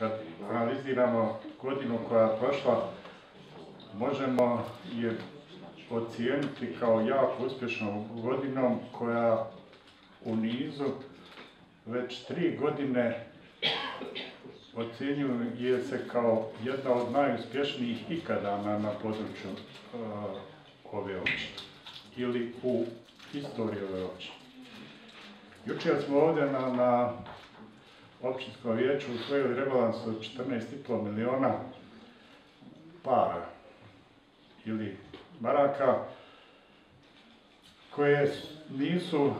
kad analiziramo godinu koja je prošla, možemo je ocijeniti kao jako uspješnom godinom koja u nizu već tri godine ocjenjuje se kao jedna od najuspješnijih ikada na, na području uh, ove općine ili u istoriji ove općine. Jučer smo ovdje na, na općinskom vijeću usvojili rebalans od 14,5 miliona para ili maraka koje nisu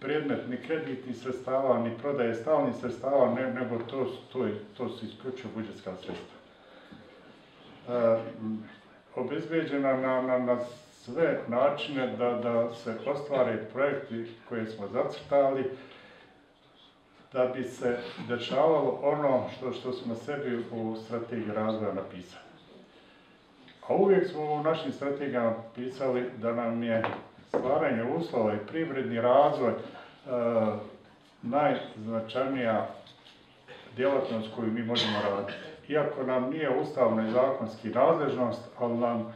predmet ni kreditnih sredstava, ni prodaje stalnih sredstava, ne, nego to, to, to su isključivo budžetska sredstva. E, obezbeđena na, na, na sve načine da, da se ostvare projekti koje smo zacrtali, da bi se dešavalo ono što, što smo sebi u strategiji razvoja napisali. A uvijek smo u našim strategijama pisali da nam je stvaranje uslova i privredni razvoj e, najznačajnija djelatnost koju mi možemo raditi. Iako nam nije ustavna i zakonski nadležnost, ali nam e,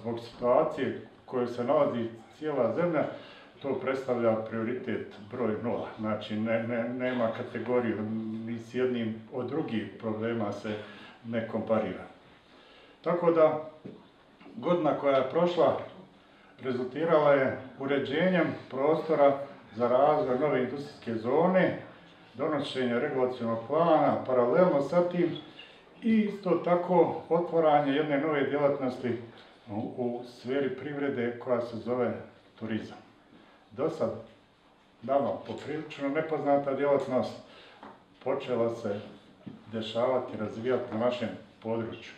zbog situacije koje se nalazi cijela zemlja, to predstavlja prioritet broj nula. Znači, ne, ne, nema kategoriju, ni s jednim od drugih problema se ne komparira. Tako da, godina koja je prošla rezultirala je uređenjem prostora za razvoj nove industrijske zone, donošenje regulacijalnog plana, paralelno sa tim i isto tako otvaranje jedne nove djelatnosti u sferi privrede koja se zove turizam. Do sad nama poprilično nepoznata djelatnost počela se dešavati, razvijati na našem području.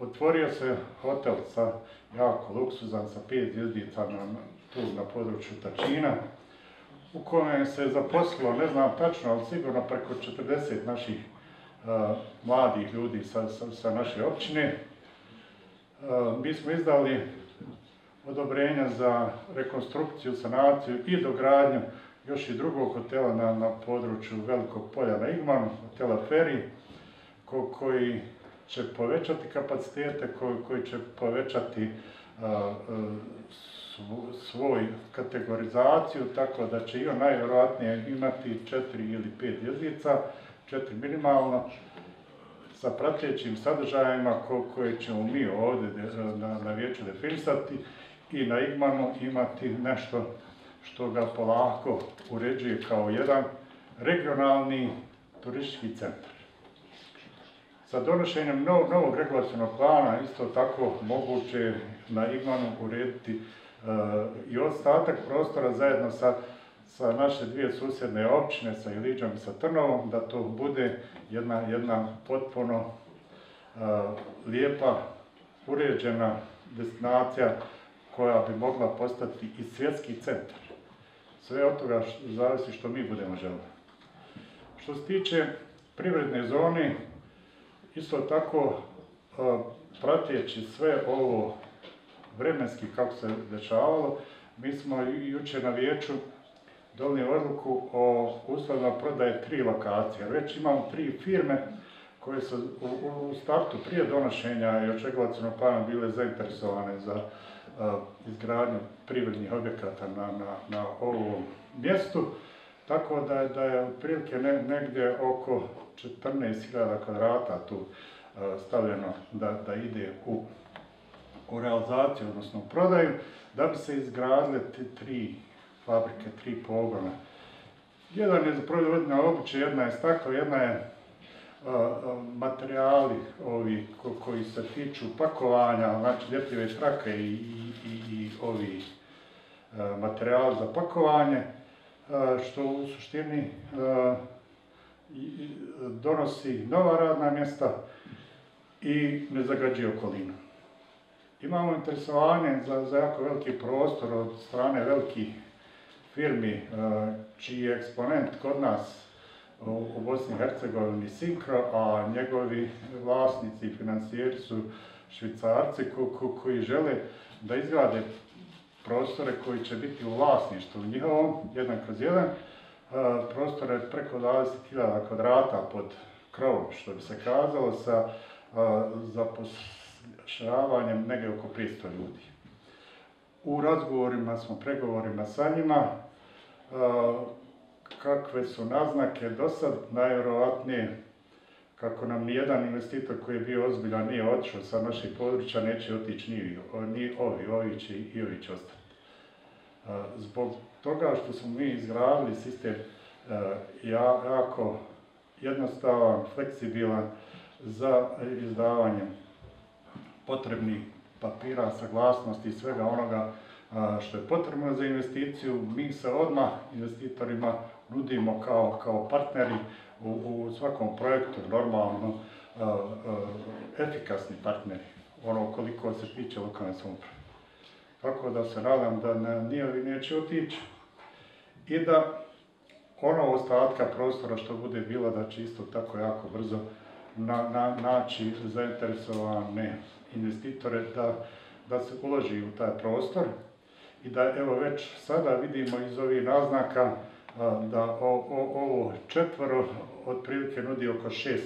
Otvorio se hotel sa jako luksuzan, sa pet zvjezdica na, tu na području Tačina, u kojem se zaposlilo, ne znam tačno, ali sigurno preko 40 naših uh, mladih ljudi sa, sa, naše općine. Uh, mi smo izdali odobrenja za rekonstrukciju, sanaciju i dogradnju još i drugog hotela na, na području Velikog polja na Igmanu, hotela Feri, ko, koji će povećati kapacitete, koji, koji će povećati a, a, svoj kategorizaciju, tako da će i on najvjerojatnije imati četiri ili pet jezdica, četiri minimalno, sa pratećim sadržajima ko, koje ćemo mi ovdje na, na vijeću definisati i na Igmanu imati nešto što ga polako uređuje kao jedan regionalni turistički centar. Sa donošenjem novog, novog regulacijnog plana isto tako moguće na Igmanu urediti uh, i ostatak prostora zajedno sa, sa naše dvije susjedne općine, sa Iliđom i sa Trnovom, da to bude jedna, jedna potpuno uh, lijepa, uređena destinacija koja bi mogla postati i svjetski centar. Sve od toga zavisi što mi budemo želeli. Što se tiče privredne zone, isto tako pratjeći sve ovo vremenski kako se dešavalo, mi smo juče na vijeću donijeli odluku o uslovima prodaje tri lokacije. Već imamo tri firme koje su u, startu prije donošenja i očegovacijenog plana bile zainteresovane za izgradnju privrednih objekata na, na, na ovom mjestu. Tako da je, da je otprilike ne, negdje oko 14.000 kvadrata tu stavljeno da, da ide u, u realizaciju, odnosno u prodaju, da bi se izgradile tri fabrike, tri pogona. Jedan je za proizvodnje obuće, jedna je staklo, jedna je materijali ovi ko, koji se tiču pakovanja, znači ljepljive trake i, i, i, ovi materijali za pakovanje, što u suštini donosi nova radna mjesta i ne zagađuje okolinu. Imamo interesovanje za, za jako veliki prostor od strane velikih firmi, čiji je eksponent kod nas u, Bosni i Hercegovini Sinkro, a njegovi vlasnici i financijeri su švicarci ko, ko, koji žele da izgrade prostore koji će biti u vlasništvu njihovom, jedan kroz jedan, prostore preko 20.000 kvadrata pod krovom, što bi se kazalo, sa zapošljavanjem negdje oko 500 ljudi. U razgovorima smo, pregovorima sa njima, kakve su naznake do sad, najvjerojatnije kako nam nijedan investitor koji je bio ozbiljan nije otišao sa naših područja, neće otići ni, ni ovi, ovi će i ovi će ostati. Zbog toga što smo mi izgradili sistem jako jednostavan, fleksibilan za izdavanje potrebnih papira, saglasnosti i svega onoga što je potrebno za investiciju. Mi se odmah investitorima nudimo kao, kao partneri u, u svakom projektu, normalno efikasni partneri, ono koliko se tiče lokalne samouprave. Tako da se nadam da nijevi neće otići i da ono ostatka prostora što bude bilo da će isto tako jako brzo na, na, naći zainteresovane investitore da, da se uloži u taj prostor i da evo već sada vidimo iz ovih naznaka da o, ovo četvoro otprilike nudi oko 600 e,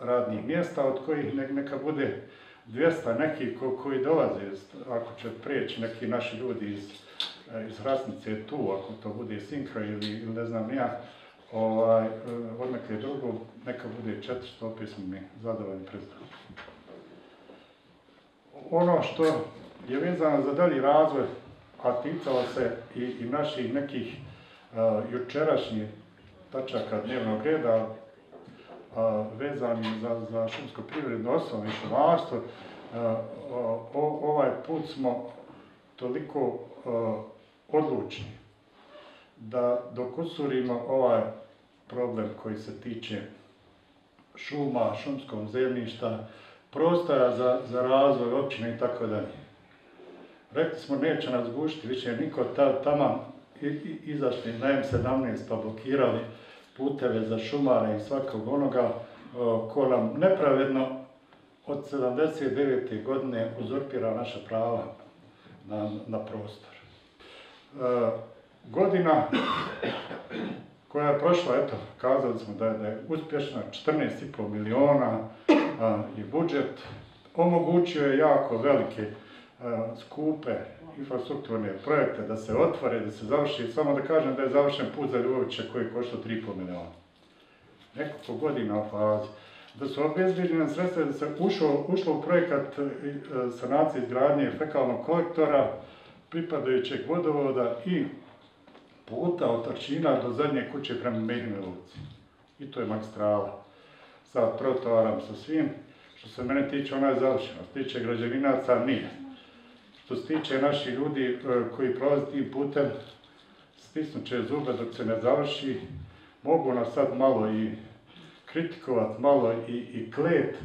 radnih mjesta, od kojih neka bude 200 nekih koji dolaze, ako će prijeći neki naši ljudi iz, e, iz Hrasnice tu, ako to bude Sinkra ili, ne znam ja, ovaj, e, od neke drugo, neka bude 400, opet smo mi zadovoljni predstavljeni. Ono što je vezano za dalji razvoj, a ticalo se i, i naših nekih jučerašnjih tačaka dnevnog reda, vezani za, za šumsko privredno osnovno i šumarstvo, ovaj put smo toliko odlučni da dok usurimo ovaj problem koji se tiče šuma, šumskog zemljišta, prostora za, za razvoj općine i tako dalje. Rekli smo neće nas gušiti više niko ta, tamo izašli na M17 pa blokirali puteve za šumare i svakog onoga ko nam nepravedno od 79. godine uzurpira naša prava na, na prostor. E, godina koja je prošla, eto, kazali smo da je, da je uspješna, 14,5 miliona i budžet, omogućio je jako velike skupe infrastrukturne projekte, da se otvore, da se završi, samo da kažem da je završen put za Ljubovića koji košta 3,5 miliona. Nekoliko godina fazi. Da su obezbijeđene sredstva da se ušlo, ušlo u projekat e, sanacije izgradnje fekalnog kolektora, pripadajućeg vodovoda i puta od Tarčina do zadnje kuće prema Mehnoj ulici. I to je magistrala. Sa trotoarom, sa svim. Što se mene tiče, ona je završena. Što tiče građevinaca, nije. Što se tiče naših ljudi e, koji prolaze tim putem, stisnut će zube dok se ne završi, mogu nas sad malo i kritikovat, malo i, i klet,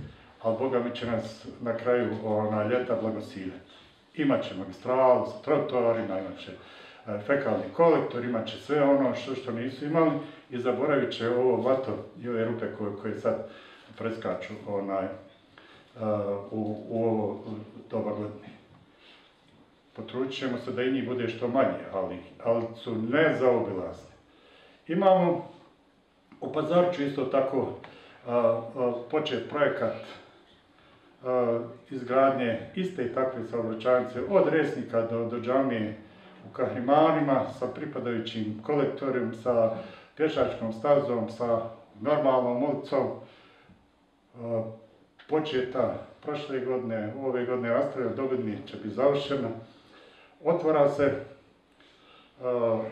ali Boga mi će nas na kraju ona, ljeta blagosiljati. Imaće magistralu sa trotoarima, imat će e, fekalni kolektor, imat će sve ono što, što nisu imali i zaboravit će ovo vato i ove rupe koje, sad preskaču onaj, uh, u, u ovo potrudit ćemo se da i njih bude što manje, ali, ali su nezaobilazne. Imamo u Pazarču isto tako počet projekat izgradnje iste i takve saobraćajnice od Resnika do, do džamije u Kahrimanima sa pripadajućim kolektorom, sa pješačkom stazom, sa normalnom ulicom. početa prošle godine, ove godine nastavio, dogodni će biti završena otvara se e,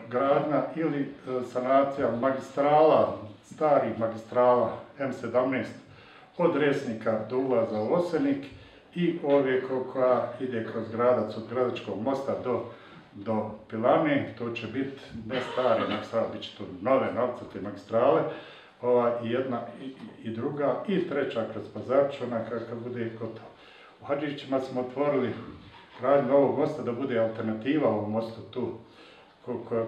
gradnja ili e, sanacija magistrala, starih magistrala M17 od Resnika do ulaza u Osenik i ove koja ide kroz gradac od Gradačkog mosta do, do Pilane, to će biti ne stare magistrale, bit će to nove navcate magistrale, ova, i jedna i, druga i treća kroz Pazarču, bude gotovo. U Hadžićima smo otvorili gradnju ovog mosta da bude alternativa ovom mostu tu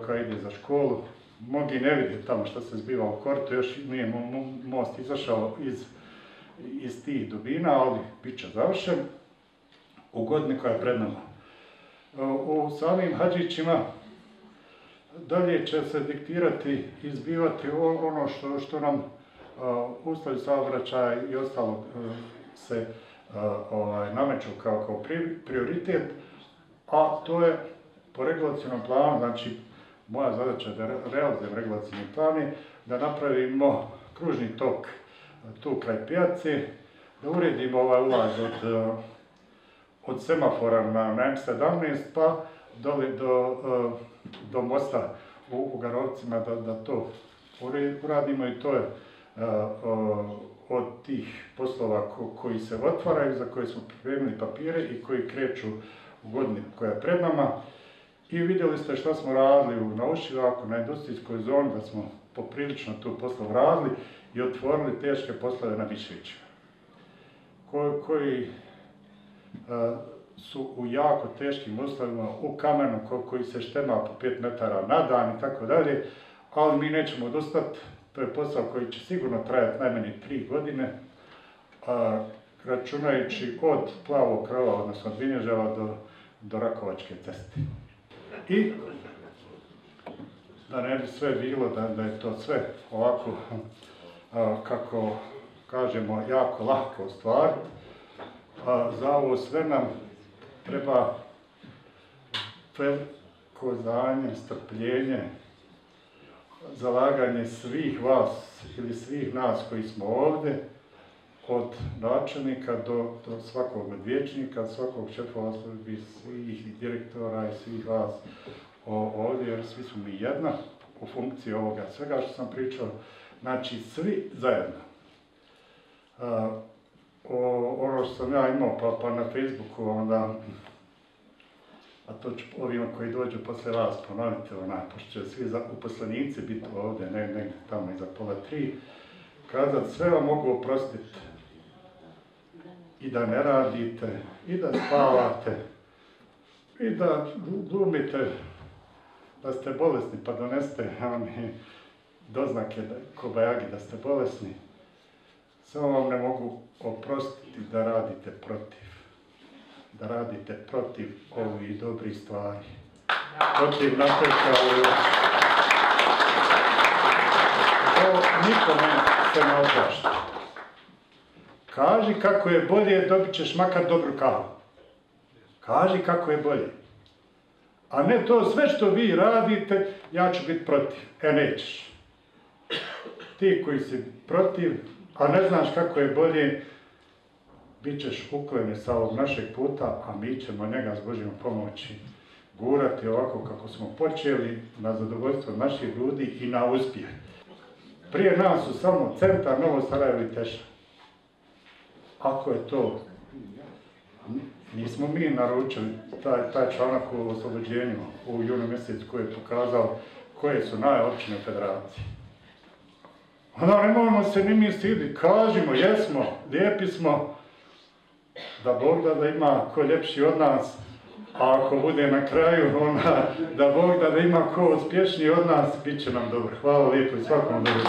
koja, ide za školu. Mnogi ne vide tamo što se zbiva u kortu, još nije most izašao iz, iz tih dubina, ali bit će završen u godini koja je pred nama. U samim Hadžićima dalje će se diktirati i zbivati ono što, što nam uslovi saobraćaja i ostalo se ovaj, nameću kao, kao pri- prioritet, a to je po regulacijnom planu, znači moja zadaća je da re- realizujem regulacijni plan da napravimo kružni tok e, tu kraj pijace, da uredimo ovaj ulaz od, e, od semafora na, na M17 pa dole do, e, do mosta u, Garovcima da, da to uradimo i to je e, od tih poslova ko- koji se otvaraju, za koje smo pripremili papire i koji kreću u godini koja je pred nama. I vidjeli ste što smo radili u Naušivaku, na industrijskoj zoni, da smo poprilično tu poslov radili i otvorili teške poslove na Miševićima, koji, koji e, su u jako teškim uslovima, u kamenu ko- koji se štema po 5 metara na dan i tako dalje, ali mi nećemo odustati. To je posao koji će sigurno trajati najmanje 3 godine, a, računajući od plavog krova, odnosno od Vinježava do, do Rakovačke ceste. I da ne bi sve bilo, da, da je to sve ovako, a, kako kažemo, jako lako ostvariti, a za ovo sve nam treba veliko znanje, strpljenje, zalaganje svih vas ili svih nas koji smo ovdje, od načelnika do, do svakog odvječnika, svakog šefova službi, svih direktora i svih vas ovdje, jer svi smo mi jedna u funkciji ovoga svega što sam pričao, znači svi zajedno. A, o, ono što sam ja imao pa, pa na Facebooku, onda, a to ću ovima koji dođu posle vas ponoviti, onaj, pošto će svi uposlenici biti ovdje, ne, negdje tamo iza pola tri, kazat sve vam mogu oprostiti i da ne radite, i da spavate, i da glumite da ste bolesni, pa donesete oni doznake da, kobajagi da ste bolesni. Samo vam ne mogu oprostiti da radite protiv. Da radite protiv ovih dobrih stvari. Protiv napretka u To nikome se ne oprašta. Kaži kako je bolje, dobit ćeš makar dobru kavu. Kaži kako je bolje. A ne to sve što vi radite, ja ću biti protiv. E, nećeš. Ti koji si protiv, a ne znaš kako je bolje, bit ćeš uklonjen sa ovog našeg puta, a mi ćemo njega s Božjom pomoći gurati ovako kako smo počeli, na zadovoljstvo naših ljudi i na uspjeh. Prije nas su samo centar, Novo Sarajevo i Teša. Ako je to Nismo mi naručili taj, taj članak u oslobođenju u junu mjesecu koji je pokazao koje su najopćine federacije. Onda nemojmo se ni mi stidi, kažimo, jesmo, lijepi smo, da Bog da da ima ko ljepši od nas, a ako bude na kraju, onda da Bog da da ima ko uspješniji od nas, bit će nam dobro. Hvala lijepo i svakom dobro.